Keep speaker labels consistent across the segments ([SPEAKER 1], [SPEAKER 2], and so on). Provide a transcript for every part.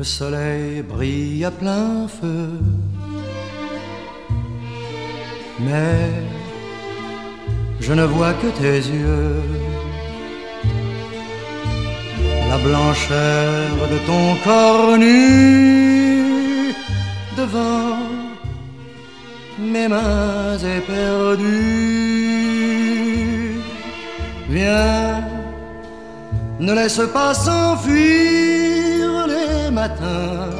[SPEAKER 1] le soleil brille à plein feu. Mais je ne vois que tes yeux. La blancheur de ton corps nu devant mes mains éperdues. Viens, ne laisse pas s'enfuir les matins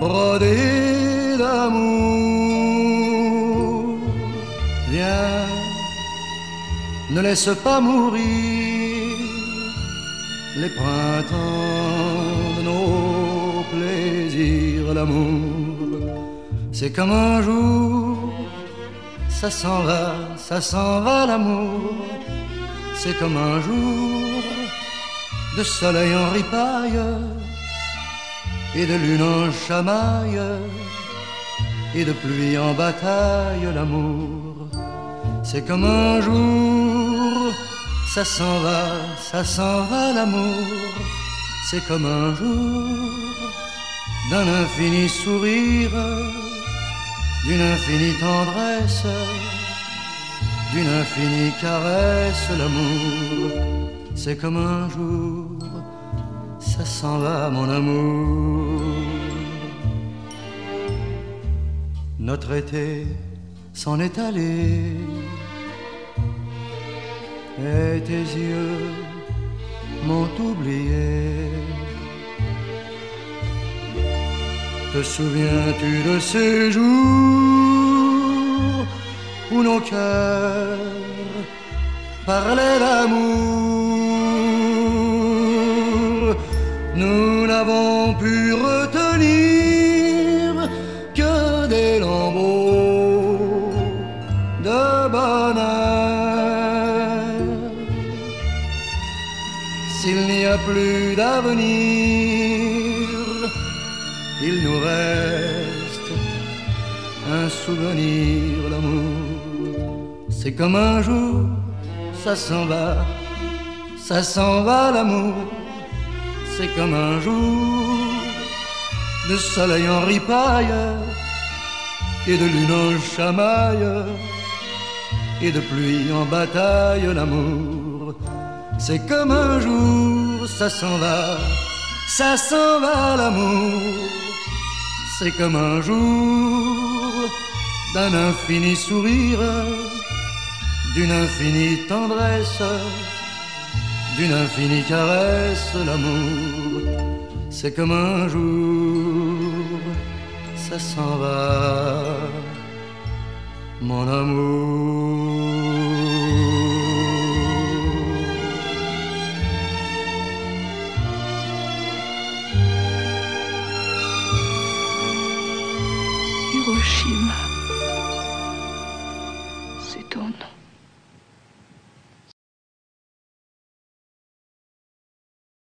[SPEAKER 1] brodés d'amour. Viens, ne laisse pas mourir les printemps de nos plaisirs, l'amour. C'est comme un jour, ça s'en va, ça s'en va l'amour. C'est comme un jour de soleil en ripaille et de lune en chamaille et de pluie en bataille l'amour. C'est comme un jour, ça s'en va, ça s'en va l'amour. C'est comme un jour d'un infini sourire, d'une infinie tendresse, d'une infinie caresse l'amour. C'est comme un jour, ça s'en va mon amour. Notre été s'en est allé et tes yeux m'ont oublié. Te souviens-tu de ces jours où nos cœurs parlaient d'amour? N'avons pu retenir que des lambeaux de bonheur. S'il n'y a plus d'avenir, il nous reste un souvenir d'amour. C'est comme un jour, ça s'en va, ça s'en va l'amour. C'est comme un jour de soleil en ripaille et de lune en chamaille et de pluie en bataille l'amour. C'est comme un jour, ça s'en va, ça s'en va l'amour. C'est comme un jour d'un infini sourire, d'une infinie tendresse, d'une infinie caresse l'amour. C'est comme un jour, ça s'en va, mon amour.